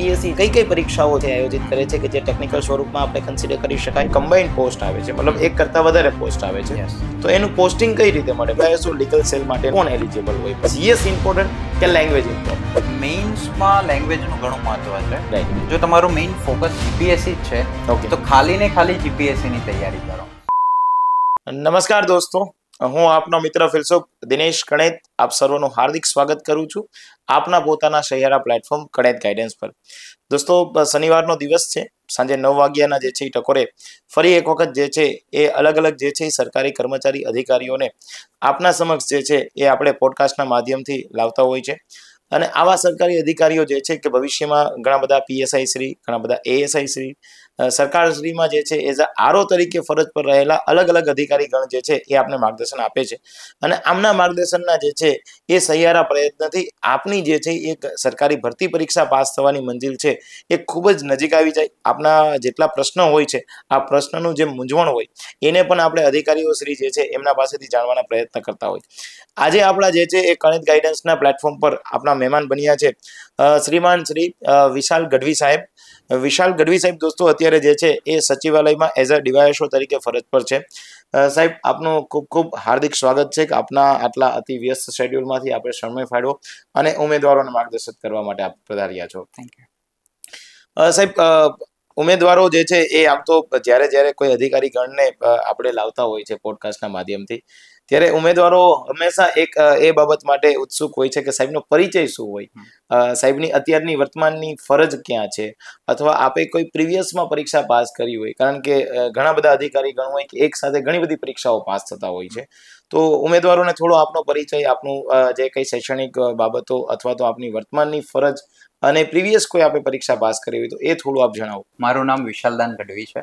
GPSC કઈ કઈ પરીક્ષાઓ છે આયોજિત કરે છે કે જે ટેકનિકલ સ્વરૂપમાં આપણે કન્સિડર કરી શકાય? કમ્બાઇન્ડ પોસ્ટ આવે છે. મતલબ એક કરતા વધારે પોસ્ટ આવે છે. તો એનું પોસ્ટિંગ કઈ રીતે મળે? શું લીગલ સેલ માટે કોણ એલિજિબલ હોય? જીએસ ઇમ્પોર્ટન્ટ કે લેંગ્વેજ ઇમ્પોર્ટન્ટ મેઇન્સમાં લેંગ્વેજનું ઘણું મહત્વ છે. જો તમારું મેઇન ફોકસ જીપીએસસી જ છે તો ખાલી ને ખાલી જીપીએસસી ની તૈયારી કરો. નમસ્કાર દોસ્તો. હું આપનો મિત્ર ફિલસુફ દિનેશ કણેત આપ સર્વનું હાર્દિક સ્વાગત કરું છું આપના પોતાના સહિયારા પ્લેટફોર્મ કણેત ગાઈડન્સ પર. દોસ્તો શનિવારનો દિવસ છે. સાંજે નવ વાગ્યાના જે છે એ ટકોરે ફરી એક વખત જે છે એ અલગ અલગ જે છે સરકારી કર્મચારી અધિકારીઓને આપના સમક્ષ જે છે એ આપણે પોડકાસ્ટના માધ્યમથી લાવતા હોય છે. અને આવા સરકારી અધિકારીઓ જે છે કે ભવિષ્યમાં ઘણા બધા પીએસઆઈ શ્રી, ઘણા બધા એએસઆઈ શ્રી સરકારશ્રીમાં જે છે એઝ અ આરઓ તરીકે ફરજ પર રહેલા અલગ અલગ અધિકારીગણ જે છે, એ આપને માર્ગદર્શન આપે છે. અને આમના માર્ગદર્શનના જે છે, એ સહિયારા પ્રયત્નથી આપની જે છે, એક સરકારી ભરતી પરીક્ષા પાસ થવાની મંજિલ છે, એ ખૂબ જ નજીક આવી જાય. આપના જેટલા પ્રશ્નો હોય છે, આ પ્રશ્નનું જે મૂંઝવણ હોય, એને પણ આપણે અધિકારીઓ શ્રી જે છે, એમના પાસેથી જાણવાના પ્રયત્ન કરતા હોય. આજે આપણા જે છે, એ ગણિત ગાઈડન્સના પ્લેટફોર્મ પર આપણા મહેમાન બન્યા છે. શ્રીમાન શ્રી વિશાલ ગઢવી સાહેબ વિશાલ ગઢવી સાહેબ દોસ્તો અત્યારે જે છે એ સચિવાલયમાં એઝ અ ડીવાયએસઓ તરીકે ફરજ પર છે. સાહેબ આપનું ખૂબ ખૂબ હાર્દિક સ્વાગત છે કે આપના આટલા અતિ વ્યસ્ત શેડ્યુલમાંથી આપણે સમય ફાળવો અને ઉમેદવારોને માર્ગદર્શન કરવા માટે આપ પધાર્યા છો. થેન્ક યુ સાહેબ ઉમેદવારો જે છે એ આમ તો જ્યારે જ્યારે કોઈ અધિકારી ગણને આપણે લાવતા હોય છે પોડકાસ્ટના માધ્યમથી ત્યારે ઉમેદવારો હંમેશા એક એ બાબત માટે ઉત્સુક હોય છે કે સાહેબનો પરિચય શું હોય? સાહેબની અત્યારની વર્તમાનની ફરજ ક્યાં છે? અથવા આપે કોઈ પ્રીવિયસમાં પરીક્ષા પાસ કરી હોય કારણ કે ઘણા બધા અધિકારી ગણ હોય કે એક સાથે ઘણી બધી પરીક્ષાઓ પાસ થતા હોય છે. તો ઉમેદવારોને થોડો આપનો પરિચય આપનું જે કંઈ શૈક્ષણિક બાબતો અથવા તો આપની વર્તમાનની ફરજ અને પ્રીવિયસ કોઈ આપે પરીક્ષા પાસ કરી હોય તો એ થોડું આપ જણાવો. મારું નામ વિશાલદાન ગઢવી છે.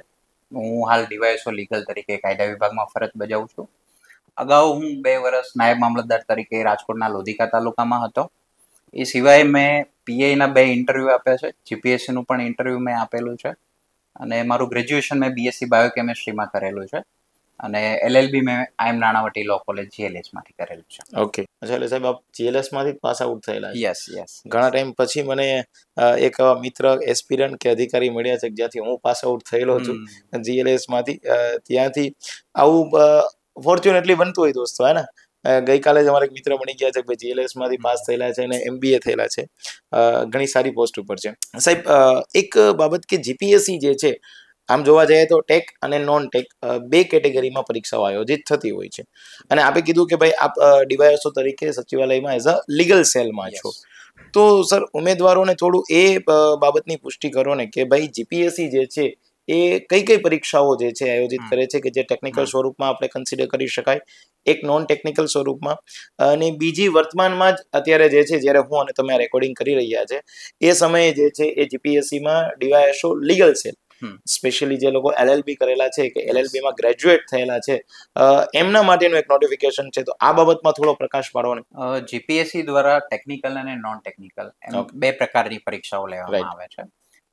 હું હાલ ડીવાયસો લીગલ તરીકે કાયદા વિભાગમાં ફરજ બજાવું છું. અગાઉ હું બે વર્ષ નાયબ મામલતદાર તરીકે રાજકોટના લોધિકા તાલુકામાં હતો. એ સિવાય મેં પીઆઈના બે ઇન્ટરવ્યૂ આપ્યા છે. જીપીએસસીનું પણ ઇન્ટરવ્યૂ મેં આપેલું છે. અને મારું ગ્રેજ્યુએશન મેં બીએસસી બાયોકેમિસ્ટ્રીમાં કરેલું છે. અને એલએલબી મેં I M Nanavati law college જીએલએસમાંથી કરેલું છે. ઓકે અચ્છા એટલે સાહેબ આપ જીએલએસમાંથી પાસ આઉટ થયેલા યસ યસ ઘણા ટાઈમ પછી મને એક મિત્ર એસ્પિરન્ટ કે અધિકારી મળ્યા છે જ્યાંથી હું પાસ આઉટ થયેલો છું. જીએલએસમાંથી ત્યાંથી આવું ફોર્ચ્યુનેટલી બનતું હોય દોસ્તો હે ને? ગઈકાલે જ અમારા એક મિત્ર બની ગયા છે કે જીએલએસમાંથી પાસ થયેલા છે અને એમબીએ થયેલા છે. ઘણી સારી પોસ્ટ ઉપર છે. સાહેબ એક બાબત કે જીપીએસસી જે છે આમ જોવા જઈએ તો ટેક અને નોન ટેક બે કેટેગરીમાં પરીક્ષાઓ આયોજિત થતી હોય છે. અને આપે કીધું કે ભાઈ આપ ડીવાયએસઓ તરીકે સચિવાલયમાં એઝ અ લીગલ સેલમાં છો. તો સર ઉમેદવારોને થોડું એ બાબતની પુષ્ટિ કરો ને કે ભાઈ જીપીએસસી જે છે એ કઈ કઈ પરીક્ષાઓ જે છે આયોજિત કરે છે કે જે ટેકનિકલ સ્વરૂપમાં આપણે કન્સિડર કરી શકાય. એક નોન ટેકનિકલ સ્વરૂપમાં. અને બીજી વર્તમાનમાં જ અત્યારે જે છે જ્યારે હું અને તમે રેકોર્ડિંગ કરી રહ્યા છે એ સમયે જે છે એ જીપીએસસીમાં ડીવાયએસઓ લીગલ સેલ સ્પેશિયલી જે લોકો એલએલબી કરેલા છે કે એલએલબીમાં ગ્રેજ્યુએટ થયેલા છે એમના માટેનું એક નોટિફિકેશન છે. તો આ બાબતમાં થોડો પ્રકાશ પાડો ને જીપીએસસી દ્વારા ટેકનિકલ અને નોન ટેકનિકલ બે પ્રકારની પરીક્ષાઓ લેવામાં આવે છે.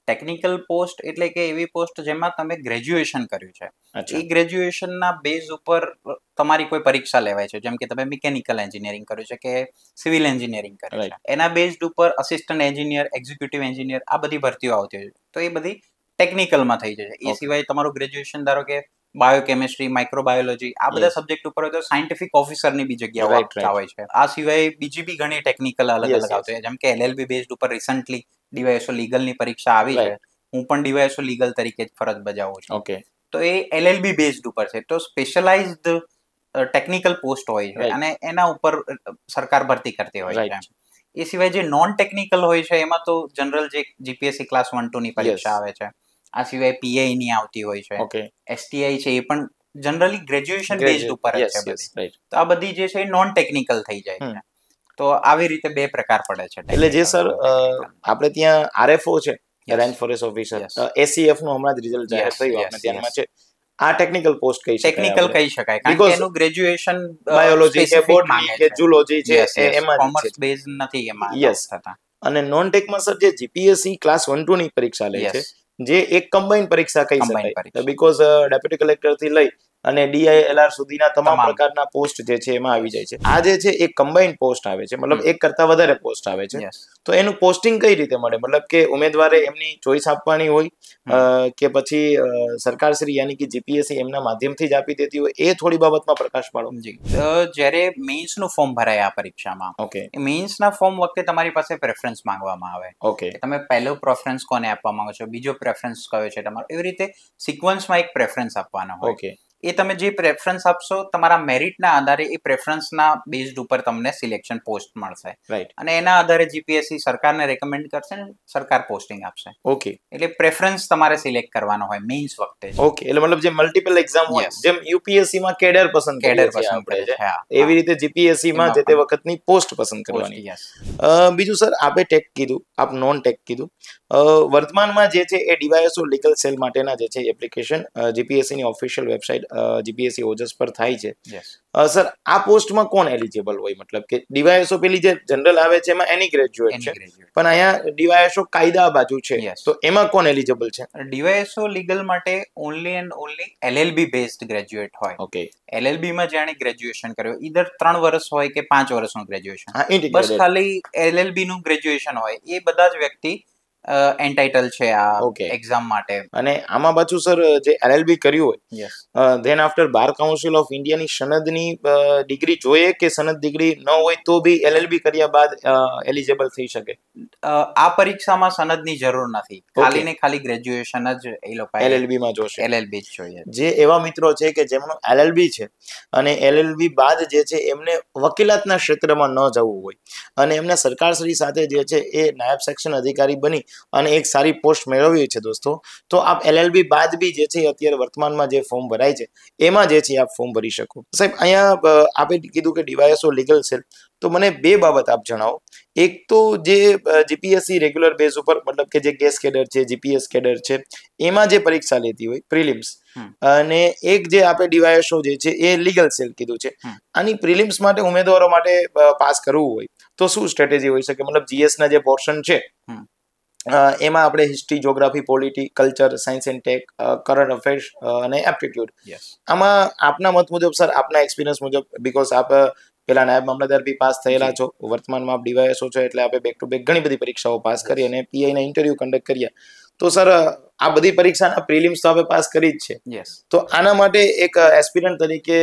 ટેકનિકલ પોસ્ટ એટલે કે એવી પોસ્ટ જેમાં તમે ગ્રેજ્યુએશન કર્યું છે. એ ગ્રેજ્યુએશનના બેઝ ઉપર તમારી કોઈ પરીક્ષા લેવાય છે. જેમ કે તમે મિકેનિકલ એન્જિનિયરિંગ કર્યું છે કે સિવિલ એન્જિનિયરિંગ કર્યું છે. એના બેઝડ ઉપર અસિસ્ટન્ટ એન્જિનિયર એક્ઝિક્યુટિવ એન્જિનિયર આ બધી ભરતીઓ આવતી હોય છે. તો એ બધી ટેકનિકલમાં થઈ જશે. એ સિવાય તમારું ગ્રેજ્યુએશન ધારો કે બાયોકેમિસ્ટ્રી માઇક્રોબાયોલોજી આ બધા. સબ્જેક્ટ ઉપર હોય તો સાયન્ટિફિક ઓફિસરની બી જગ્યાઓ Right, હોય છે. આ સિવાય બીજી બી ઘણી ટેકનિકલ અલગ અલગ. આવતી હોય જેમ કે એલએલબી બેઝડ ઉપર રિસન્ટલી ડીવાયએસઓ લીગલની પરીક્ષા આવી છે હું પણ ડીવાયએસઓ લીગલ તરીકે જ ફરજ બજાવું છું. ઓકે તો એ એલએલબી બેઝડ ઉપર છે તો સ્પેશિયલાઇઝ્ડ ટેકનિકલ પોસ્ટ હોય છે અને એના ઉપર સરકાર ભરતી કરતી હોય છે. એ સિવાય જે નોન ટેકનિકલ હોય છે એમાં તો જનરલ જે જીપીએસસી ક્લાસ વન ટુ ની પરીક્ષા આવે છે. આ સિવાય પીઆઈ ની આવતી હોય છે. એસટીઆઈ છે એ પણ જનરલી ગ્રેજ્યુએશન બેઝડ ઉપર છે તો આ બધી જે છે એ નોન ટેકનિકલ થઈ જાય છે. તો આવી રીતે બે પ્રકાર પડે છે એટલે જે સર. આપણે ત્યાં આરએફઓ છે. Range forest officer. એસીએફનું હમણાં જ રિઝલ્ટ જાહેર થયું આપણે ધ્યાનમાં છે. આ ટેકનિકલ પોસ્ટ કહી શકાય ટેકનિકલ કહી શકાય કારણ કે એનું ગ્રેજ્યુએશન બાયોલોજી કે બોટની કે જુલોજી છે એમાં કોમર્સ છે. બેઝ નથી એમાં યસ થતા. અને નોન ટેકમાં સર જે જીપીએસસી ક્લાસ વન ટુ ની પરીક્ષા લે છે જે એક કમ્બાઈન પરીક્ષા કહી શકાય. બીકોઝ ડેપ્યુટી કલેક્ટરથી લઈ અને ડીઆઈએલઆર સુધીના તમામ. પ્રકારના પોસ્ટ જે છે એમાં આવી જાય છે. આ જે છે એ કમ્બાઈન્ડ પોસ્ટ આવે છે. મતલબ એક કરતા વધારે પોસ્ટ આવે છે. તો એનું પોસ્ટિંગ કઈ રીતે મળે? મતલબ કે ઉમેદવારે એમની ચોઈસ આપવાની હોય કે પછી સરકાર સરકારશ્રી યાની કે જીપીએસસી એમના માધ્યમથી જ આપી દેતી હોય એ થોડી બાબતમાં પ્રકાશ પાડો. જ્યારે મેઇન્સનું ફોર્મ ભરાય આ પરીક્ષામાં ઓકે. મેઇન્સના ફોર્મ વખતે તમારી પાસે પ્રેફરન્સ માંગવામાં આવે. ઓકે. તમે પહેલો પ્રેફરન્સ કોને આપવા માંગો છો? બીજો પ્રેફરન્સ કયો છે તમારો? એવી રીતે સિક્વન્સમાં એક પ્રેફરન્સ આપવાનો ઓકે. એ તમે જે પ્રેફરન્સ આપશો તમારા મેરિટના આધારે એ પ્રેફરન્સના બેઝડ ઉપર તમને સિલેક્શન પોસ્ટ મળશે. રાઈટ અને એના આધારે જીપીએસસી સરકારને રેકમેન્ડ કરશે ને સરકાર પોસ્ટિંગ આપશે. ઓકે એટલે પ્રેફરન્સ તમારે સિલેક્ટ કરવાનો હોય મેઇન્સ વખતે ઓકે એટલે મતલબ જે મલ્ટિપલ એક્ઝામ હોય જેમ યુપીએસસી માં કેડર પસંદ કેડર પસંદ પડે છે એવી રીતે જીપીએસસી માં જે તે વખતની પોસ્ટ પસંદ કરવાની. બીજું સર આપે ટેક કીધું આપ નોન ટેક કીધું વર્તમાનમાં જે છે એ ડીવાયએસઓ લીગલ સેલ માટેના જે છે એપ્લિકેશન જીપીએસસી ની ઓફિશિયલ વેબસાઇટ જીપીએસસી ઓજસ પર થાય છે. સર આ પોસ્ટમાં કોણ એલિજિબલ હોય? મતલબ કે ડીવાયએસઓ પેલી જે જનરલ આવે છે એમાં એની ગ્રેજ્યુએટ છે. પણ અહીંયા ડીવાયએસઓ કાયદા બાજુ છે. તો એમાં કોણ એલિજિબલ છે? ડીવાયએસઓ લીગલ માટે only and only LLB based graduate હોય. ઓકે એલએલબી માં જેણે ગ્રેજ્યુએશન કર્યું ઈધર ત્રણ વર્ષ હોય કે પાંચ વર્ષનું ગ્રેજ્યુએશન બસ ખાલી એલએલબી નું ગ્રેજ્યુએશન હોય એ બધા જ વ્યક્તિ એન્ટાઇટલ છે આ ઓકે એક્ઝામ માટે. અને આમાં પાછું સર જે એલએલબી કર્યું હોય then after bar council of ઇન્ડિયાની સનદની ડિગ્રી જોઈએ કે સનદ ડિગ્રી ન હોય તો બી એલએલબી કર્યા બાદ એલિજિબલ થઈ શકે? આ પરીક્ષામાં સનદની જરૂર નથી. ખાલી ને ખાલી ગ્રેજ્યુએશન જ એ લોકો એલએલબી માં જોશે. એલએલબી જ જોઈએ. જે એવા મિત્રો છે કે જેમનું એલએલબી છે અને એલએલબી બાદ જે છે એમને વકીલાતના ક્ષેત્રમાં ન જવું હોય અને એમને સરકારશ્રી સાથે જે છે એ નાયબ સેક્શન અધિકારી બની અને એક સારી પોસ્ટ મેળવવી છે દોસ્તો. તો આપ એલએલબી બાદ બી જે છે અત્યારે વર્તમાનમાં જે ફોર્મ ભરાય છે એમાં જે છે આપ ફોર્મ ભરી શકો. સાહેબ અહીંયા આપે કીધું કે ડીવાયએસઓ લીગલ સેલ તો મને બે બાબત આપ જણાવો. એક તો જે જીપીએસસી રેગ્યુલર બેઝ ઉપર મતલબ કે જે ગેસ કેડર છે જીપીએસ કેડર છે એમાં જે પરીક્ષા લેતી હોય પ્રિલિમ્સ. અને એક જે આપણે ડીવાયએસઓ જે છે એ લીગલ સેલ કીધું છે. આની પ્રિલિમ્સ માટે ઉમેદવારો માટે પાસ કરવું હોય. તો શું સ્ટ્રેટેજી હોઈ શકે? મતલબ જીએસ ના જે પોર્શન છે એમાં આપણે history geography polity culture science and tech current affairs અને એપ્ટિટ્યુડ આમાં આપના મત મુજબ સર આપના એક્સપિરિયન્સ મુજબ બીકોઝ આપ પેલા નાયબ મામલતદાર બી પાસ થયેલા છો વર્તમાનમાં આપ ડીવાયએસઓ છો એટલે આપણે બેક ટુ બેક ઘણી બધી પરીક્ષાઓ પાસ કરી અને પીઆઈના ઇન્ટરવ્યૂ ઇન્ટરવ્યુ કન્ડક્ટ કર્યા. તો સર આ બધી પરીક્ષાના પ્રિલિમ્સ તો આપણે પાસ કરી જ છે. તો આના માટે એક એસ્પિરન્ટ તરીકે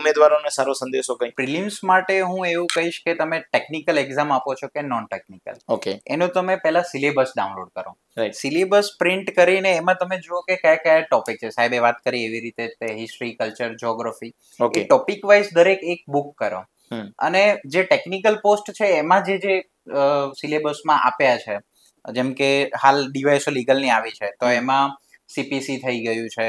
ઉમેદવારોને સારો સંદેશો કઈ? પ્રિલિમ્સ માટે હું એવું કહીશ કે તમે ટેકનિકલ એક્ઝામ આપો છો કે નોન ટેકનિકલ ઓકે. એનો તમે પહેલા સિલેબસ ડાઉનલોડ કરો. સિલેબસ પ્રિન્ટ કરીને એમાં તમે જુઓ કે કયા કયા ટોપિક છે. સાહેબે વાત કરી એવી રીતે હિસ્ટ્રી કલ્ચર જોગ્રાફી ઓકે. એ ટોપિક વાઇઝ દરેક એક બુક કરો. અને જે ટેકનિકલ પોસ્ટ છે એમાં જે જે સિલેબસમાં આપ્યા છે જેમ કે હાલ ડીવાયસો લીગલની આવી છે તો એમાં સીપીસી થઈ ગયું છે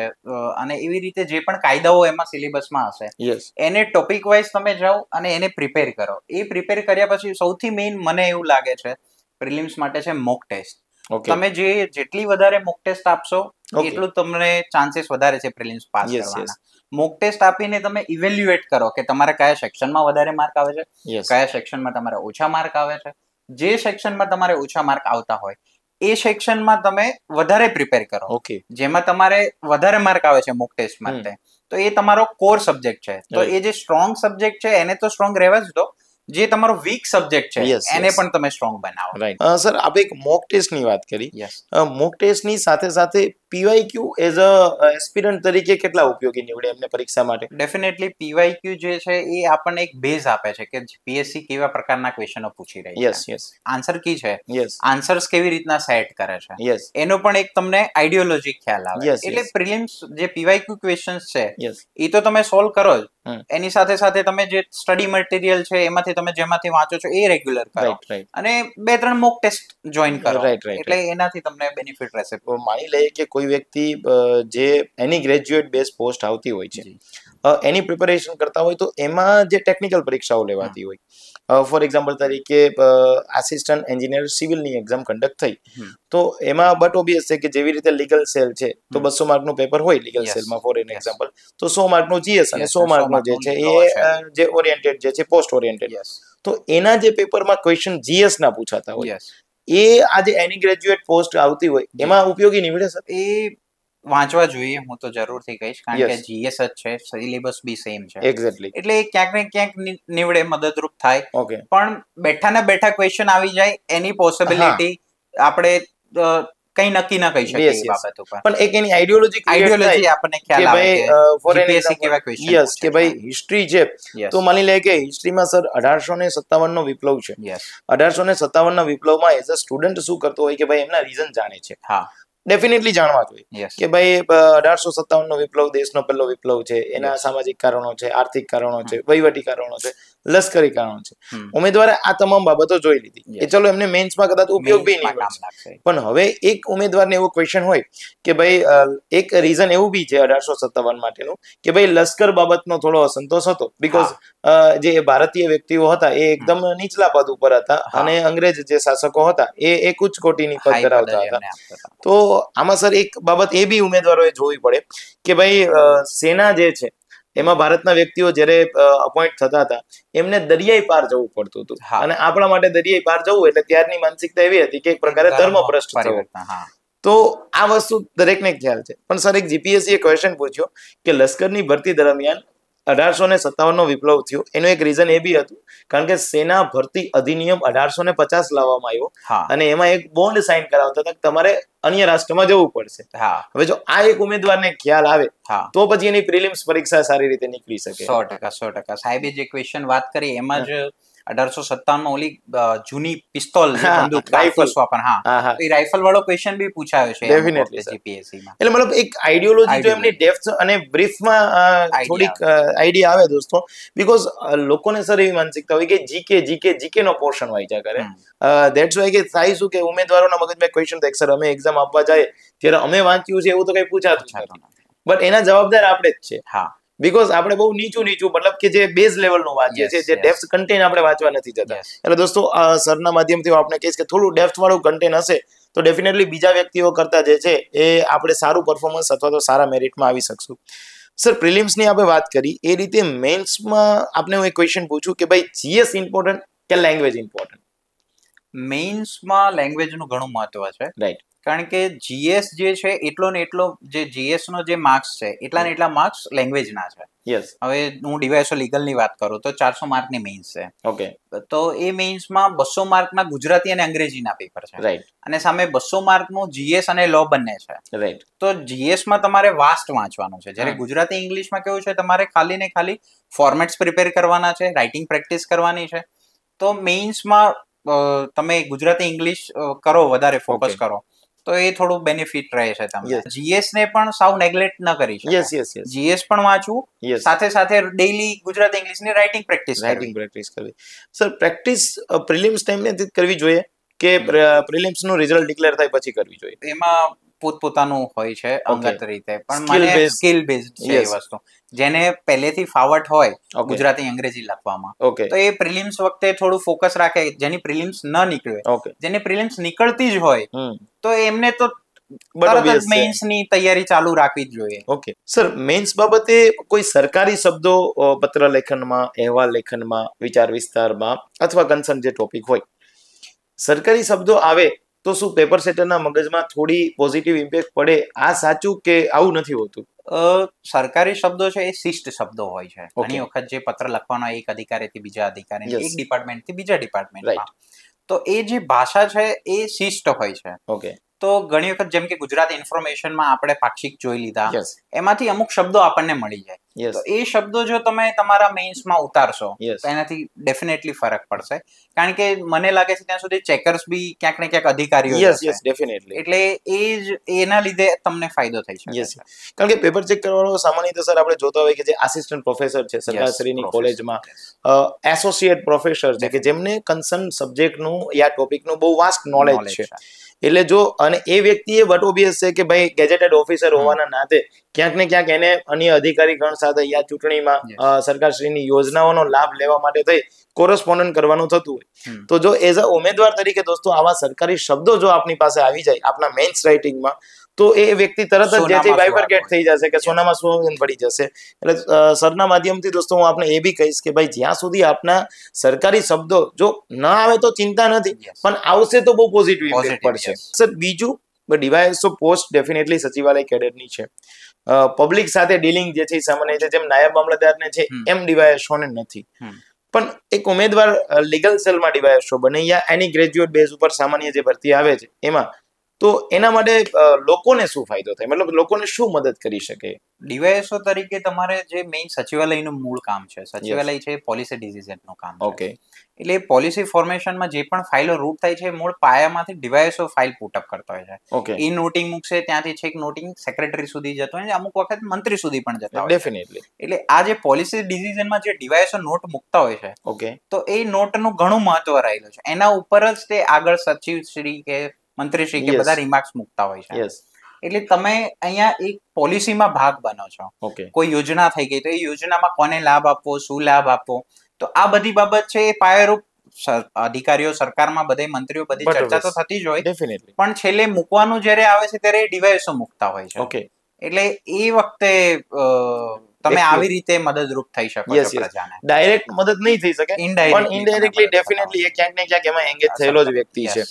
અને એવી રીતે જે પણ કાયદાઓ એમાં સિલેબસમાં હશે એને ટોપિક વાઇઝ તમે જાઓ અને એને પ્રિપેર કરો. એ પ્રિપેર કર્યા પછી સૌથી મેઇન મને એવું લાગે છે પ્રિલિમ્સ માટે છે મોક ટેસ્ટ તમે જે જેટલી વધારે મોક ટેસ્ટ આપશો એટલું તમને ચાન્સીસ વધારે છે પ્રિલિમ્સ પાસ કરવાના. મોક ટેસ્ટ આપીને તમે ઇવેલ્યુએટ કરો કે તમારે કયા સેક્શનમાં વધારે માર્ક આવે છે કયા સેક્શનમાં તમારે ઓછા માર્ક આવે છે. જે સેક્શનમાં તમારે ઓછા માર્ક આવતા હોય એ સેક્શનમાં તમે વધારે પ્રિપેર કરો. ઓકે જેમાં તમારે વધારે માર્ક આવે છે મોક ટેસ્ટ માટે. તો એ તમારો કોર સબ્જેક્ટ છે. તો એ જે સ્ટ્રોંગ સબ્જેક્ટ છે એને તો સ્ટ્રોંગ રહેવા જ દો. જે તમારો વીક સબ્જેક્ટ છે એને પણ તમે સ્ટ્રોંગ બનાવો. રાઈટ સર આપણે એક મોક ટેસ્ટની વાત કરી. મોક ટેસ્ટની સાથે સાથે પીવાયક્યુ એઝ અ એસ્પિરન્ટ તરીકે કેટલા ઉપયોગી નીવડે એમને પરીક્ષા માટે? ડેફિનેટલી પીવાયક્યુ જે છે એ આપણને એક બેઝ આપે છે કે પીએસસી કેવા પ્રકારના ક્વેશ્ચનો પૂછી રહી યસ છે યસ આન્સર કી છે? યસ આન્સર્સ કેવી રીતના સેટ કરે છે? યસ એનો પણ એક તમને આઈડિયોલોજી ખ્યાલ આવે. એટલે. પ્રિલિમ્સ જે પીવાયક્યુ ક્વેશ્ચન્સ છે યસ એ તો તમે સોલ્વ કરો જ. એની સાથે સાથે તમે જે સ્ટડી મટીરિયલ છે એમાંથી તમે જેમાંથી વાંચો છો એ રેગ્યુલર કરો. અને બે ત્રણ મોક ટેસ્ટ જોઈન કરો. એટલે એનાથી તમને બેનિફિટ રહેશે. માની લઈએ કે કોઈ વ્યક્તિ જે એની ગ્રેજ્યુએટ બેઝ પોસ્ટ આવતી હોય છે. એની પ્રિપેરેશન કરતા હોય તો એમાં જે ટેકનિકલ પરીક્ષાઓ લેવાતી હોય. ફોર એક્ઝામ્પલ તરીકે આસિસ્ટન્ટ એન્જિનિયર સિવિલની એક્ઝામ કન્ડક્ટ થઈ. તો એમાં બટ ઓબ્વિયસ છે કે જેવી રીતે લીગલ સેલ છે તો. બસો માર્કનું પેપર હોય લીગલ સેલમાં ફોર એન એક્ઝામ્પલ તો સો માર્કનું જીએસ અને સો માર્કનું જે છે એ જે ઓરિએન્ટેડ જે છે પોસ્ટ ઓરિએન્ટેડ તો એના જે પેપરમાં ક્વેશ્ચન જીએસ ના પૂછાતા હોય. એ આજે એની ગ્રેજ્યુએટ પોસ્ટ આવતી હોય એમાં ઉપયોગી નીવડે સર એ વાંચવા જોઈએ હું તો જરૂરથી કહીશ કારણ કે. જીએસ જ છે સિલેબસ બી સેમ છે. એક્ઝેક્ટલી એટલે ક્યાંક ને ક્યાંક નીવડે મદદરૂપ થાય. ઓકે પણ બેઠા ને બેઠા ક્વેશ્ચન આવી જાય એની પોસિબિલિટી આપણે કંઈ નક્કી ના કહી શકીએ એ બાબત ઉપર. પણ એક એની આઈડિયોલોજી આઈડિયોલોજી આપણને ખ્યાલ આવે ભાઈ ફોર એન કેવા ક્વેશ્ચન યસ કે ભાઈ હિસ્ટ્રી છે. તો માની લે કે હિસ્ટ્રીમાં સર અઢારસો ને સત્તાવન નો વિપ્લવ છે. Yes. અઢારસો ને સત્તાવન ના વિપ્લવમાં એઝ અ સ્ટુડન્ટ શું કરતો હોય કે ભાઈ એમના રીઝન જાણે છે. હા. ડેફિનેટલી જાણવા જોઈએ. કે ભાઈ અઢારસો સત્તાવન નો વિપ્લવ દેશનો પહેલો વિપ્લવ છે. એના સામાજિક કારણો છે આર્થિક કારણો છે વહીવટી કારણો છે. લશ્કરી કારણો છે. ઉમેદવારે આ તમામ બાબતો જોઈ લીધી. એ ચલો એમને મેન્સમાં કદાચ ઉપયોગ બી નહીં પણ હવે એક ઉમેદવારને એવો ક્વેશ્ચન હોય કે ભાઈ એક રીઝન એવું બી છે અઢારસો સત્તાવન માટેનું કે ભાઈ લશ્કર બાબતનો થોડો અસંતોષ હતો. બીકોઝ જે ભારતીય વ્યક્તિઓ હતા એ એકદમ નીચલા પદ ઉપર હતા અને અંગ્રેજ જે શાસકો હતા એ એક ઉચ્ચ કોટીની પદ ધરાવતા હતા. તો આમાં સર એક બાબત એ બી ઉમેદવારોએ જોવી પડે કે ભાઈ સેના જે છે એમાં ભારતના વ્યક્તિઓ જ્યારે અપોઇન્ટ થતા હતા એમને દરિયાઈ પાર જવું પડતું હતું. અને આપણા માટે દરિયાઈ પાર જવું એટલે ત્યારની માનસિકતા એવી હતી કે એક પ્રકારે ધર્મ ભ્રષ્ટ થયો હા. તો આ વસ્તુ દરેકને ખ્યાલ છે. પણ સર એક જીપીએસસી એ ક્વેશ્ચન પૂછ્યો કે લશ્કરની ભરતી દરમિયાન અઢારસો ને સત્તાવન નો વિપ્લવ થયો. એનું એક રીઝન એ બી હતું કારણ કે સેના ભરતી અધિનિયમ અઢારસો ને પચાસ લાવવામાં આવ્યો અને એમાં એક બોન્ડ સાઇન કરાવતા હતા તમારે અન્ય રાષ્ટ્રમાં જવું પડશે. હા. હવે જો આ એક ઉમેદવારને ખ્યાલ આવે હા. તો પછી એની પ્રિલિમ્સ પરીક્ષા સારી રીતે નીકળી શકે. સો ટકા સો ટકા. સાહેબે જે ક્વેશ્ચન વાત કરી એમાં જ અઢારસો સત્તાવન ઓલી જૂની પિસ્તોલ બંદૂક rifle. rifle હા. એ રાઇફલ વાળો ક્વેશ્ચન બી પૂછાયો છે Definitely, જીપીએસસી માં એટલે મતલબ એક આઈડિયોલોજી જો એમની ડેપ્થ અને બ્રીફમાં થોડીક આઈડિયા આવે દોસ્તો. બીકોઝ લોકોને સર એવી માનસિકતા હોય કે જીકે જીકે જીકે નો પોર્શન વાંચ્યા કરે. ધેટ્સ વાય કે થાય શું કે ઉમેદવારોના મગજમાં ક્વેશ્ચન થાય સર અમે એક્ઝામ આપવા જાય ત્યારે અમે વાંચ્યું છે એવું તો કઈ પૂછાતું નથી. બટ એના જવાબદાર આપણે જ છે. હા. બીકોઝ આપણે બહુ નીચું નીચું મતલબ કે જે બેઝ લેવલનું વાંચીએ છીએ જે ડેફ્થ ડેપ્થ કન્ટેન્ટ આપણે વાંચવા નથી જતા. એટલે દોસ્તો સરના માધ્યમથી હું આપણે કહીશ કે થોડું ડેપ્થ વાળું કન્ટેન્ટ હશે તો ડેફિનેટલી બીજા વ્યક્તિઓ કરતા જે છે એ આપણે સારું પરફોર્મન્સ અથવા તો સારા મેરિટમાં આવી શકશું. સર પ્રિલિમ્સની આપણે વાત કરી એ રીતે મેન્સમાં આપણે હું એક ક્વેશ્ચન પૂછું કે ભાઈ જીએસ ઇમ્પોર્ટન્ટ કે લેંગ્વેજ ઇમ્પોર્ટન્ટ મેઇન્સમાં લેંગ્વેજનું ઘણું મહત્વ છે. રાઈટ કારણ કે જીએસ જે છે એટલો ને એટલો જે જીએસ નો જે માર્ક્સ છે એટલા ને એટલા માર્ક્સ લેંગ્વેજના છે. યસ હવે હું ડીવાયસો લીગલની વાત કરું તો ચારસો માર્કની મેઇન્સ છે. ઓકે તો એ મેઇન્સમાં બસો માર્કના ગુજરાતી અને અંગ્રેજીના પેપર છે. રાઈટ અને સામે બસો માર્કનું જીએસ અને લો બંને છે. રાઈટ તો જીએસમાં તમારે વાસ્ટ વાંચવાનું છે. જ્યારે. ગુજરાતી ઇંગ્લિશમાં કેવું છે તમારે ખાલી ને ખાલી ફોર્મેટ્સ પ્રિપેર કરવાના છે રાઇટિંગ પ્રેક્ટિસ કરવાની છે. તો મેઇન્સમાં તમે ગુજરાતી ઇંગ્લિશ કરો વધારે ફોકસ કરો. તો એ થોડું બેનિફિટ રહે છે તમને. જીએસ ને પણ સાવ નેગ્લેક્ટ ન કરી યસ શકો યસ યસ જીએસ પણ વાંચવું યસ સાથે સાથે ડેઈલી ગુજરાતી ઇંગ્લિશની રાઇટિંગ પ્રેક્ટિસ રાઇટિંગ પ્રેક્ટિસ કરવી. સર પ્રેક્ટિસ પ્રિલિમ્સ ટાઈમને કરવી જોઈએ કે પ્રિલિમ્સનું રિઝલ્ટ ડિક્લેર થાય પછી કરવી જોઈએ? એમાં પોતપોતાનું હોય છે અંગત રીતે. પણ મને સ્કિલ બેઝડ છે એ વસ્તુ. જેને પહેલેથી ફાવટ હોય ગુજરાતી અંગ્રેજી લખવામાં. તો એ પ્રિલિમ્સ વખતે થોડું ફોકસ રાખે જેની પ્રિલિમ્સ ન નીકળે. જેની પ્રિલિમ્સ નીકળતી જ હોય તો એમને તો તરત ઓબ્વિયસની તૈયારી ચાલુ રાખવી જ જોઈએ. ઓકે સર મેન્સ બાબતે કોઈ સરકારી શબ્દો પત્ર લેખનમાં અહેવાલ લેખનમાં વિચાર વિસ્તારમાં અથવા કન્સર્ન જે ટોપિક હોય સરકારી શબ્દો આવે તો શું પેપર સેટરના મગજમાં થોડી પોઝિટિવ ઇમ્પેક્ટ પડે? આ સાચું કે આવું નથી હોતું? સરકારી શબ્દો છે એ શિષ્ટ શબ્દો હોય છે. ઘણી વખત જે પત્ર લખવાનો એક અધિકારીથી બીજા અધિકારી એક એક ડિપાર્ટમેન્ટથી બીજા ડિપાર્ટમેન્ટમાં તો એ જે ભાષા છે એ શિષ્ટ હોય છે. ઓકે તો ઘણી વખત જેમ કે ગુજરાત ઇન્ફોર્મેશનમાં આપણે પાક્ષિક જોઈ લીધા એમાંથી અમુક શબ્દો આપણને મળી જાય. તો એ શબ્દો જો તમે તમારા મેઇન્સમાં ઉતારશો. તો એનાથી ડેફિનેટલી ફરક પડશે. કારણ કે મને લાગે છે ત્યાં સુધી ચેકર્સ બી ક્યાંક ને ક્યાંક અધિકારીઓ યસ યસ ડેફિનેટલી એટલે એ જ એના લીધે તમને ફાયદો થઈ શકે યસ કારણ કે પેપર ચેક કરવાનો સામાન્ય રીતે સર આપણે જોતા હોય કે જે આસિસ્ટન્ટ પ્રોફેસર છે સરકારશ્રીની કોલેજમાં એસોસિએટ પ્રોફેસર છે કે જેમને કન્સર્ન સબ્જેક્ટનું યા ટોપિકનું બહુ વાસ્ટ નોલેજ છે. છે. એટલે જો અને એ વ્યક્તિએ વટ ઓબિયસ છે કે ભાઈ ગેજેટેડ ઓફિસર હોવાના નાતે ક્યાંક ને ક્યાંક એને અન્ય અધિકારી ગણ સાથે યા ચૂંટણીમાં સરકારશ્રીની યોજનાઓનો લાભ લેવા માટે થઈ કોરસ્પોન્ડન્ટ કરવાનું થતું હોય. તો જો એઝ અ ઉમેદવાર તરીકે દોસ્તો આવા સરકારી શબ્દો જો આપની પાસે આવી જાય આપના મેન્સ રાઇટિંગમાં તો એ વ્યક્તિ તરત જ જે બાયફર્કેટ થઈ જશે કે સોનામાં સુહાગન પડી જશે. એટલે સરના માધ્યમથી દોસ્તો હું આપને એ બી કહીશ કે ભાઈ જ્યાં સુધી આપના સરકારી શબ્દો જો ના આવે તો ચિંતા નથી પણ આવશે તો બહુ પોઝિટિવ ઇફેક્ટ પડશે. સર બીજું ડીવાયએસઓ પોસ્ટ ડેફિનેટલી સચિવાલય કેડરની છે. પબ્લિક સાથે ડીલિંગ જે છે સામાન્ય છે જેમ નાયબ મામલતદારને છે એમ એમ ને નથી. પણ એક ઉમેદવાર લીગલ સેલમાં શો બને યા એની ગ્રેજ્યુએટ બેઝ ઉપર સામાન્ય જે ભરતી આવે છે એમાં તો એના માટે લોકોને શું ફાયદો થાય? મતલબ લોકોને શું મદદ કરી શકે? ડીવાયએસઓ તરીકે તમારે જે મેઇન સચિવાલયનું મૂળ કામ છે સચિવાલય છે પોલિસી ડિસિઝનનું કામ ઓકે એટલે પોલિસી ફોર્મેશનમાં જે પણ ફાઇલો રૂટ થાય છે મૂળ પાયામાંથી ડીવાયએસઓ ફાઇલ પુટઅપ કરતો હોય છે. ઓકે એ નોટિંગ મૂકશે ત્યાંથી છેક નોટિંગ સેક્રેટરી સુધી જતો હોય છે અમુક વખત મંત્રી સુધી પણ જતો હોય ડેફિનેટલી એટલે આ જે પોલિસી ડિસિઝનમાં જે ડીવાયએસઓ નોટ મૂકતા હોય છે ઓકે તો એ નોટનું ઘણું મહત્વ રહેલું છે. એના ઉપર જ તે આગળ સચિવ શ્રી કે મંત્રી શ્રી કે બધા રિમાર્ક્સ મૂકતા હોય છે. એટલે તમે અહીંયા એક પોલિસીમાં ભાગ બનો છો. કોઈ યોજના થઈ ગઈ તો એ યોજનામાં કોને લાભ આપવો શું લાભ આપવો? તો આ બધી બાબત છે એ પાયારૂપ અધિકારીઓ સરકારમાં બધે મંત્રીઓ બધી ચર્ચા તો થતી જ હોય. પણ છેલ્લે મૂકવાનું જ્યારે આવે છે ત્યારે ડિવાઇસો મૂકતા હોય છે. ઓકે એટલે એ વખતે તમે આવી રીતે મદદરૂપ થઈ શકો છો પ્રજાને. ડાયરેક્ટ મદદ નહીં થઈ શકે. પણ ઇનડાયરેક્ટલી ડેફિનેટલી એ ક્યાંક ને ક્યાંક એમાં એંગેજ થયેલો જ વ્યક્તિ છે.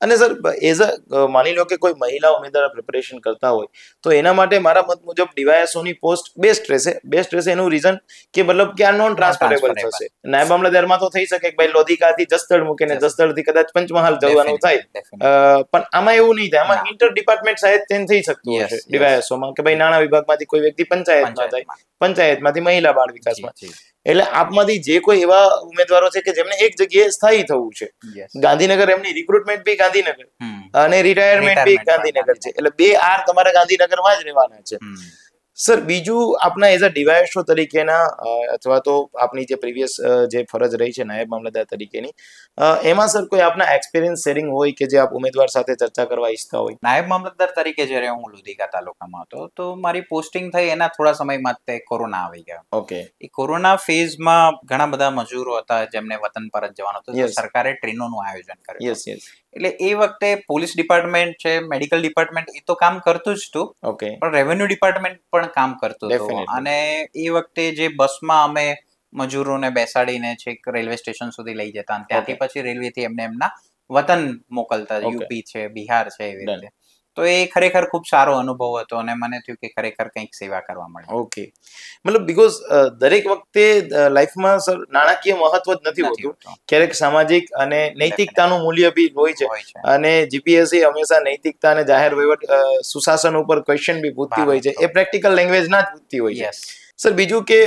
અને સર એઝ અ માની લો કે કોઈ મહિલા ઉમેદવાર પ્રિપરેશન કરતા હોય તો એના માટે મારા મત મુજબ ડીવાયએસઓની પોસ્ટ બેસ્ટ રહેશે બેસ્ટ રહેશે એનું રીઝન કે મતલબ કે આ નોન ટ્રાન્સફરેબલ. થશે નાયબ અમલદારમાં તો થઈ શકે કે ભાઈ લોધિકાથી જસદળ મૂકીને. જસદળથી કદાચ પંચમહાલ જવાનું થાય પણ આમાં એવું નહીં થાય આમાં ઇન્ટર ડિપાર્ટમેન્ટ સાહેબ ચેન્જ થઈ શકતું હશે ડીવાયએસઓમાં કે ભાઈ નાણા વિભાગમાંથી કોઈ વ્યક્તિ પંચાયતમાં જાય પંચાયતમાં. પંચાયતમાંથી મહિલા બાળ વિકાસમાં. એટલે આપમાંથી જે કોઈ એવા ઉમેદવારો છે કે જેમને એક જગ્યાએ સ્થાયી થવું છે. ગાંધીનગર એમની રિક્રુટમેન્ટ બી ગાંધીનગર. અને રિટાયરમેન્ટ બી ગાંધીનગર છે. એટલે બે આર તમારા ગાંધીનગરમાં જ રહેવાના છે. સર બીજું આપના એઝ અ ડિવાયસો તરીકેના અથવા તો આપની જે પ્રીવિયસ જે ફરજ રહી છે નાયબ મામલતદાર તરીકેની એમાં સર કોઈ આપના એક્સપિરિયન્સ શેરિંગ હોય કે જે આપ ઉમેદવાર સાથે ચર્ચા કરવા ઈચ્છતા હોય? નાયબ મામલતદાર તરીકે જ્યારે હું લુધિકા તાલુકામાં હતો તો મારી પોસ્ટિંગ થઈ એના થોડા સમયમાં તે કોરોના આવી ગયો. ઓકે એ કોરોના ફેઝમાં ઘણા બધા મજૂરો હતા જેમને વતન પરત જવાનું હતું સરકારે ટ્રેનોનું આયોજન કર્યું યસ યસ એટલે એ વખતે પોલીસ ડિપાર્ટમેન્ટ છે મેડિકલ ડિપાર્ટમેન્ટ એ તો કામ કરતું જ હતું. ઓકે પણ રેવન્યુ ડિપાર્ટમેન્ટ પણ કામ કરતું હતું. અને એ વખતે જે બસમાં અમે મજૂરોને બેસાડીને છેક રેલવે સ્ટેશન સુધી લઈ જતા અને ત્યાંથી પછી રેલવેથી એમને એમના વતન મોકલતા યુપી છે બિહાર છે એવી રીતે. તો એ ખરેખર ખૂબ સારો અનુભવ હતો અને મને થયું કે ખરેખર કંઈક સેવા કરવા મળે. ઓકે મતલબ બીકોઝ દરેક વખતે લાઈફમાં સર નાણાકીય મહત્વ જ નથી હોતું. ક્યારેક સામાજિક અને નૈતિકતાનું મૂલ્ય બી હોય છે. હોય છે. અને જીપીએસસી હંમેશા નૈતિકતા અને જાહેર વહીવટ સુશાસન ઉપર ક્વેશ્ચન બી પૂછતી હોય છે. એ પ્રેક્ટિકલ લેંગ્વેજ ના જ પૂછતી હોય છે. સર બીજું કે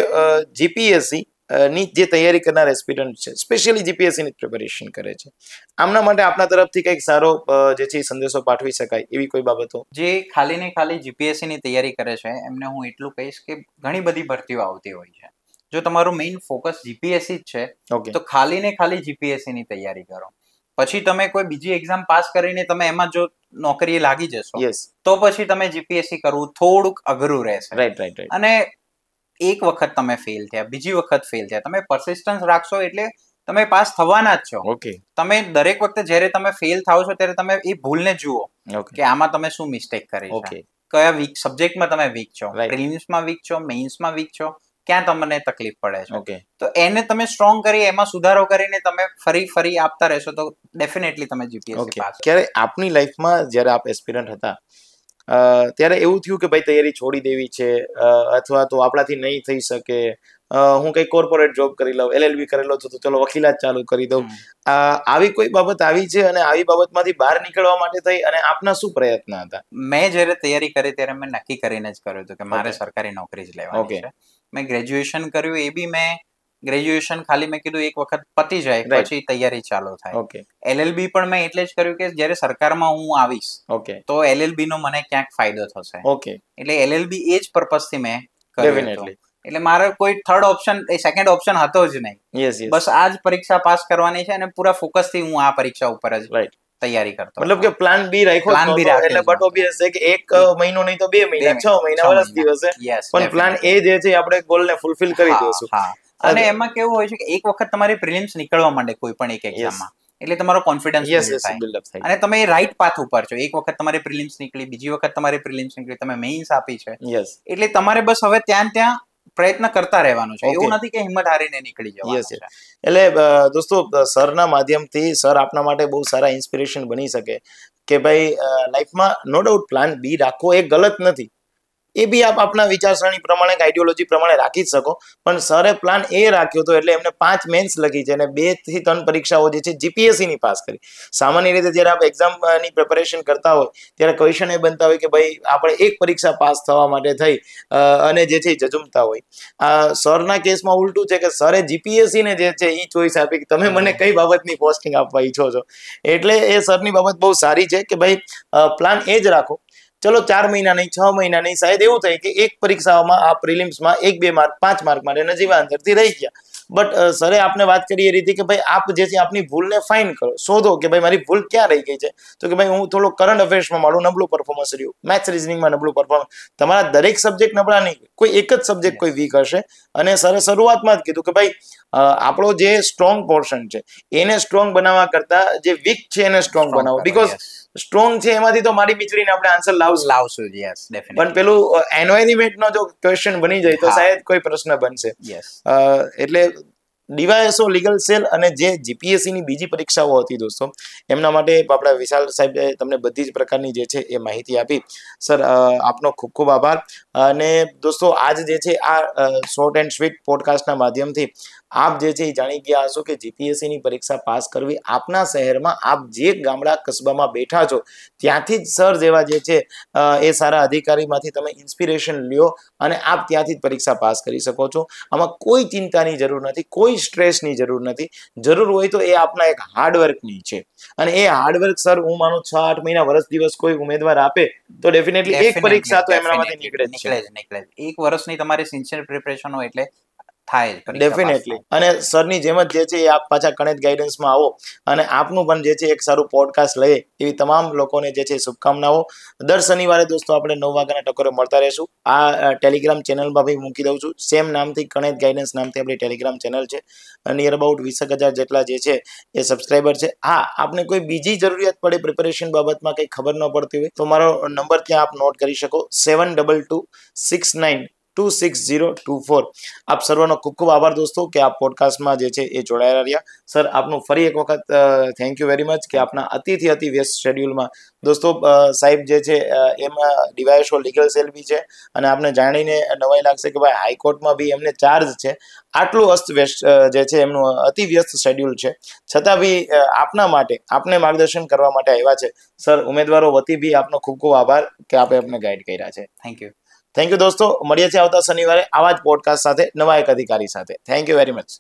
જીપીએસસી ની જે તૈયારી કરનાર એસ્પિરન્ટ છે સ્પેશિયલી જીપીએસસીની પ્રિપેરેશન કરે છે. આમના માટે આપના તરફથી કંઈક સારો જે છે સંદેશો પાઠવી શકાય એવી કોઈ બાબતો? જે ખાલી ને ખાલી જીપીએસસી ની તૈયારી કરે છે એમને હું એટલું કહીશ કે ઘણી બધી ભરતીઓ આવતી હોય છે. જો તમારું મેઇન ફોકસ જીપીએસસી જ છે તો ખાલી ને ખાલી જીપીએસસી ની તૈયારી કરો. પછી તમે કોઈ બીજી એક્ઝામ પાસ કરીને તમે એમાં જો નોકરીએ લાગી જશો તો પછી તમે જીપીએસસી કરવું થોડુંક અઘરું રહેશે. રાઈટ રાઈટ અને એક વખત તમે ફેલ થયા બીજી વખત ફેલ થયા. તમે પરસિસ્ટન્સ રાખશો એટલે તમે પાસ થવાના જ છો. ઓકે તમે દરેક વખતે જ્યારે તમે ફેલ થાવ છો ત્યારે તમે એ ભૂલને જુઓ કે આમાં તમે શું મિસ્ટેક કરી ઓકે કયા વીક સબ્જેક્ટમાં તમે વીક છો. પ્રિલિમ્સમાં વીક છો? મેઇન્સમાં વીક છો? ક્યાં તમને તકલીફ પડે છે? ઓકે તો એને તમે સ્ટ્રોંગ કરી એમાં સુધારો કરીને તમે ફરી ફરી આપતા રહેશો તો ડેફિનેટલી તમે જીપીએસસી પાસ ક્યારે આપની લાઈફમાં જ્યારે આપ એસ્પિરન્ટ હતા ત્યારે એવું થયું કે ભાઈ તૈયારી છોડી દેવી છે અથવા તો આપણાથી નહીં થઈ શકે. હું કઈ કોર્પોરેટ જોબ કરી લઉં એલએલબી કરેલો છું તો ચલો વકીલાત ચાલુ કરી દઉં. આવી કોઈ બાબત આવી છે અને આવી બાબતમાંથી બહાર નીકળવા માટે થઈ અને આપના શું પ્રયત્ન હતા? મેં જ્યારે તૈયારી કરી ત્યારે મેં નક્કી કરીને જ કર્યું હતું કે મારે સરકારી નોકરી જ લેવાની. છે. મેં ગ્રેજ્યુએશન કર્યું એ બી મેં ગ્રેજ્યુએશન ખાલી મેં કીધું એક વખત પતી જાય પછી તૈયારી ચાલુ થાય. ઓકે એલએલબી પણ મેં એટલે જ કર્યું કે જ્યારે સરકારમાં હું આવીશ ઓકે તો એલએલબી નો મને ક્યાંક ફાયદો થશે. ઓકે એટલે એલએલબી એ જ પર્પઝથી મેં કર્યું એટલે મારે કોઈ થર્ડ ઓપ્શન એ સેકન્ડ ઓપ્શન હતો જ નહીં. બસ આ જ પરીક્ષા પાસ કરવાની છે અને પૂરા ફોકસથી હું આ પરીક્ષા ઉપર જ તૈયારી કરતો મતલબ કે પ્લાન બી રાખ્યો પ્લાન બી નહોતો, એટલે બટ ઓબવિયસ છે કે એક મહિનો નહીં તો બે મહિના છ મહિના વર્ષ દિવસે. પણ પ્લાન એ જે છે આપણે ગોલ ને ફૂલફિલ કરી દઈશું. અને એમાં કેવું હોય છે કે એક વખત તમારી પ્રિલિમ્સ નીકળવા માંડે કોઈ પણ એક એક્ઝામમાં એટલે તમારો કોન્ફિડન્સ થાય. અને તમે રાઈટ પાથ ઉપર છો. એક વખત તમારી પ્રિલિમ્સ નીકળી બીજી વખત તમારી પ્રિલિમ્સ નીકળી તમે મેઇન્સ આપી છે. એટલે તમારે બસ હવે ત્યાં ત્યાં પ્રયત્ન કરતા રહેવાનું છે. એવું નથી કે હિંમત હારીને નીકળી જવાનું છે. એટલે દોસ્તો સરના માધ્યમથી સર આપના માટે બહુ સારા ઇન્સ્પિરેશન બની શકે કે ભાઈ લાઈફમાં નો ડાઉટ પ્લાન બી રાખવો એ ગલત નથી. એ બી આપ આપના વિચારસરણી પ્રમાણે આઈડિયોલોજી પ્રમાણે રાખી જ શકો. પણ સરે પ્લાન એ રાખ્યો હતો એટલે એમને પાંચ મેન્સ લખી છે અને બેથી ત્રણ પરીક્ષાઓ જે છે જીપીએસસીની પાસ કરી. સામાન્ય રીતે જ્યારે આપ એક્ઝામની પ્રિપેરેશન કરતા હોય, ત્યારે ક્વેશ્ચન એ બનતા હોય કે ભાઈ આપણે એક પરીક્ષા પાસ થવા માટે થઈ અને જે છે જજુમતા હોય. આ સરના કેસમાં ઉલટું છે કે સરે જીપીએસસી ને જે છે એ ચોઈસ આપી કે તમે મને કઈ બાબતની પોસ્ટિંગ આપવા ઈચ્છો છો. એટલે એ સરની બાબત બહુ સારી છે કે ભાઈ પ્લાન એ જ રાખો. ચલો ચાર મહિના નહીં છ મહિના નહીં સાહેબ એવું થાય કે એક પરીક્ષાઓમાં આ પ્રિલિમ્સમાં એક બે માર્ક પાંચ માર્ક માટે નજીવા અંતરથી રહી ગયા. બટ સરે આપને વાત કરી એ રીતે કે ભાઈ આપ જે છે આપની ભૂલને ફાઇન કરો. શોધો કે ભાઈ મારી ભૂલ ક્યાં રહી ગઈ છે? તો કે ભાઈ હું થોડો કરંટ અફેર્સમાં મારું નબળું પરફોર્મન્સ રહ્યું. મેથ્સ રિઝનિંગમાં નબળું પરફોર્મન્સ તમારા દરેક સબ્જેક્ટ નબળા નહીં. કોઈ એક જ સબ્જેક્ટ કોઈ વીક હશે. અને સરે શરૂઆતમાં જ કીધું કે ભાઈ આપણો જે સ્ટ્રોંગ પોર્શન છે એને સ્ટ્રોંગ બનાવવા કરતા જે વીક છે એને સ્ટ્રોંગ બનાવો. બીકોઝ સ્ટ્રોંગ છે એમાંથી તો મારી બીચડીને આપણે આન્સર લાવશું લાવશું યસ પણ પેલું એન્વાયરમેન્ટ નો જો ક્વેશ્ચન બની જાય તો શાયદ કોઈ પ્રશ્ન બનશે. યસ એટલે ડીવાયએસઓ લીગલ સેલ અને જે જીપીએસસી ની બીજી પરીક્ષાઓ હતી દોસ્તો એમના માટે આપણા વિશાલ સાહેબે તમને બધી જ પ્રકારની જે છે એ માહિતી આપી. સર આપનો ખૂબ ખૂબ આભાર. અને દોસ્તો આજ જે છે આ શોર્ટ એન્ડ સ્વીટ પોડકાસ્ટના માધ્યમથી આપ જે છે એ જાણી ગયા હશો કે જીપીએસસી ની પરીક્ષા પાસ કરવી આપના શહેરમાં આપ જે ગામડા કસ્બામાં બેઠા છો ત્યાંથી જ સર જેવા જે છે એ સારા અધિકારીમાંથી તમે ઇન્સ્પિરેશન લ્યો અને આપ ત્યાંથી જ પરીક્ષા પાસ કરી શકો છો. આમાં કોઈ ચિંતાની જરૂર નથી કોઈ સ્ટ્રેસની જરૂર નથી. જરૂર હોય તો એ આપના એક હાર્ડવર્કની છે. અને એ હાર્ડવર્ક સર હું માનું છ આઠ મહિના વર્ષ દિવસ કોઈ ઉમેદવાર આપે તો ડેફિનેટલી એક પરીક્ષા તો એમનામાંથી નીકળે નીકળે નીકળે એક વર્ષની તમારી સિન્સિયર પ્રિપરેશન હોય એટલે થાય ડેફિનેટલી અને સરની જેમ જ જે છે એ આપ પાછા કણેત ગાઈડન્સમાં આવો અને આપનું પણ જે છે એક સારું પોડકાસ્ટ લઈએ એવી તમામ લોકોને જે છે શુભકામનાઓ. દર શનિવારે દોસ્તો આપણે નવ વાગ્યાના ટકોરે મળતા રહેશું. આ ટેલિગ્રામ ચેનલમાં ભાઈ મૂકી દઉં છું. સેમ નામથી કણેત ગાઈડન્સ નામથી આપણી ટેલિગ્રામ ચેનલ છે. નિયર અબાઉટ વીસ હજાર જેટલા જે છે એ સબસ્ક્રાઈબર છે. હા આપને કોઈ બીજી જરૂરિયાત પડે પ્રિપેરેશન બાબતમાં કંઈ ખબર ન પડતી હોય તો મારો નંબર ત્યાં આપ નોટ કરી શકો. Seven double two six nine two six zero two four આપ સર્વનો ખૂબ ખૂબ આભાર દોસ્તો કે આ પોડકાસ્ટમાં જે છે એ જોડાયેલા રહ્યા. સર, આપનું ફરી એક વખત થેન્ક યુ વેરી મચ કે આપના અતિથી અતિ વ્યસ્ત શેડ્યુલમાં દોસ્તો સાહેબ જે છે એમાં ડિવાઇસો લીગલ સેલ બી છે અને આપને જાણીને નવાઈ લાગશે કે ભાઈ હાઈકોર્ટમાં બી એમને ચાર્જ છે. આટલું અસ્ત વ્યસ્ત જે છે એમનું અતિ વ્યસ્ત શેડ્યુલ છે. છતાં બી આપના માટે, આપને માર્ગદર્શન કરવા માટે આવ્યા છે. સર, ઉમેદવારો વતી બી આપનો ખૂબ ખૂબ આભાર કે આપે આપને ગાઈડ કર્યા છે. થેન્ક યુ થેન્ક યુ દોસ્તો મળીએ છીએ આવતા શનિવારે આવા જ પોડકાસ્ટ સાથે નવા એક અધિકારી સાથે. Thank you very much